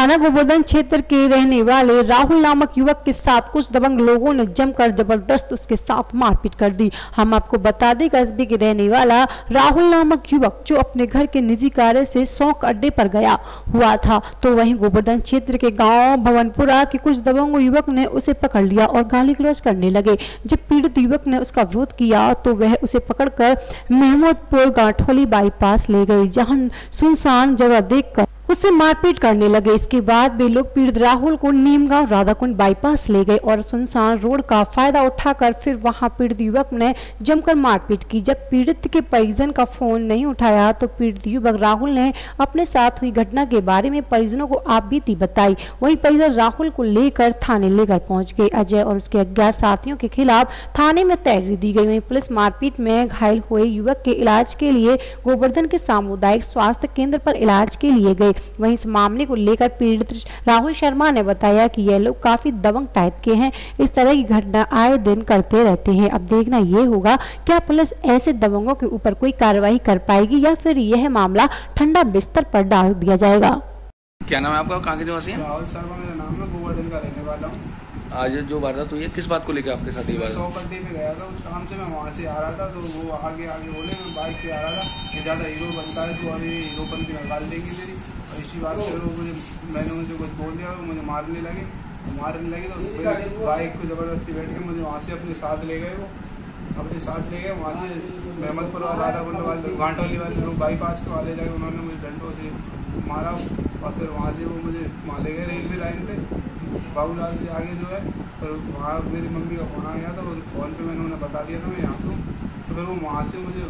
थाना गोवर्धन क्षेत्र के रहने वाले राहुल नामक युवक के साथ कुछ दबंग लोगों ने जमकर ज़बरदस्त उसके साथ मारपीट कर दी। हम आपको बता दें, कस्बे के रहने वाला राहुल नामक युवक, जो अपने घर के निजी कार्य से शौक अड्डे पर गया, हुआ था। तो वहीं गोवर्धन क्षेत्र के गाँव भवनपुरा के कुछ दबंग युवक ने उसे पकड़ लिया और गाली गलौज करने लगे। जब पीड़ित युवक ने उसका विरोध किया तो वह उसे पकड़कर महमूदपुर गांठोली बाईपास ले गई, जहाँ सुनसान जगह देखकर उससे मारपीट करने लगे। इसके बाद वे लोग पीड़ित राहुल को नीमगांव, राधाकुंड बाईपास ले गए और सुनसान रोड का फ़ायदा उठाकर फिर वहाँ पीड़ित युवक ने जमकर मारपीट की। जब पीड़ित के परिजन का फ़ोन नहीं उठाया तो पीड़ित युवक राहुल ने अपने साथ हुई घटना के बारे में परिजनों को आप बीती बताई। वही परिजन राहुल को लेकर थाने लेकर पहुँच गए अजय और उसके अज्ञात साथियों के खिलाफ थाने में तैयारी दी गई। वही पुलिस मारपीट में घायल हुए युवक के इलाज के लिए गोवर्धन के सामुदायिक स्वास्थ्य केंद्र पर इलाज के लिए गए वहीं इस मामले को लेकर पीड़ित राहुल शर्मा ने बताया कि यह लोग काफ़ी दबंग टाइप के हैं। इस तरह की घटना आए दिन करते रहते हैं। अब देखना ये होगा क्या पुलिस ऐसे दबंगों के ऊपर कोई कार्रवाई कर पाएगी या फिर यह मामला ठंडा बिस्तर पर डाल दिया जाएगा? क्या नाम है आपका? कहाँ के निवासी हैं? राहुल शर्मा मेरा नाम है गोवर्धन का रहने वाला हूँ। आज जो वारदात हुई है, किस बात को लेकर आपके साथ ये बात सौ गड्ढे पे गया था, उस काम से मैं वहाँ से आ रहा था तो वो आगे आगे बोले, मैं बाइक से आ रहा था कि ज़्यादा हीरो बनता है तो अभी हीरो बन के निकाल देगी तेरी। और इसी बात से मुझे, मैंने उनसे कुछ बोल दिया, वो मुझे मारने लगे मारने लगे तो बाइक को ज़बरदस्ती बैठ के मुझे वहाँ से अपने साथ ले गए वो। अपने साथ ले गए वहाँ से मेहमदपुर और राधा कुंड वाले घाटोली वाले लोग बाईपास के वाले जाए उन्होंने मुझे डंडों से मारा और फिर वहाँ से वो मुझे वहाँ ले गए रेलवे लाइन पे। बाबूलाल से आगे जो है फिर वहाँ मेरी मम्मी का फ़ोन आ गया था उस फ़ोन पे मैंने उन्हें बता दिया था मैं यहाँ पर तो फिर वो वहाँ से मुझे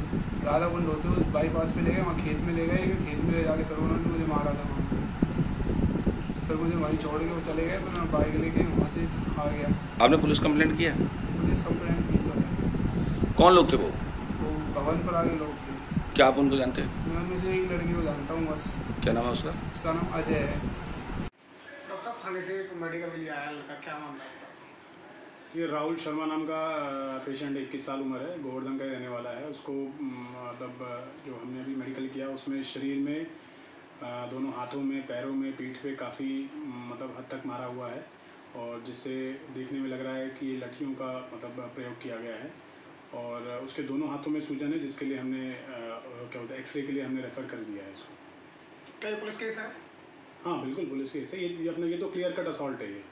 राधा कुंड होते हुए बाईपास पे ले गए वहाँ खेत में ले गए खेत में ले जाके फिर उन्होंने मुझे मारा था वहाँ। फिर मुझे वहीं छोड़ के वो चले गए फिर मैं बाइक लेके वहाँ से आ गया। आपने पुलिस कंप्लेंट किया? पुलिस कंप्लेंट कौन लोग थे वो? वो भवन पर आगे लोग थे। क्या आप उनको जानते हैं? मैं उनमें से एक लड़की को जानता हूँ बस। क्या नाम है उसका? उसका नाम अजय है। डॉक्टर साहब थाने से एक मेडिकल के लिए आया लड़का क्या मामला है? ये राहुल शर्मा नाम का पेशेंट इक्कीस साल उम्र है गोवर्धन का रहने वाला है। उसको मतलब जो हमने अभी मेडिकल किया उसमें शरीर में दोनों हाथों में पैरों में पीठ पे काफ़ी मतलब हद तक मारा हुआ है। और जिससे देखने में लग रहा है कि लठियों का मतलब प्रयोग किया गया है। और उसके दोनों हाथों में सूजन है जिसके लिए हमने क्या बोलते हैं एक्सरे के लिए हमने रेफ़र कर दिया है इसको। क्या पुलिस केस है? हाँ बिल्कुल पुलिस केस है। ये अपना ये तो क्लियर कट असॉल्ट है ये।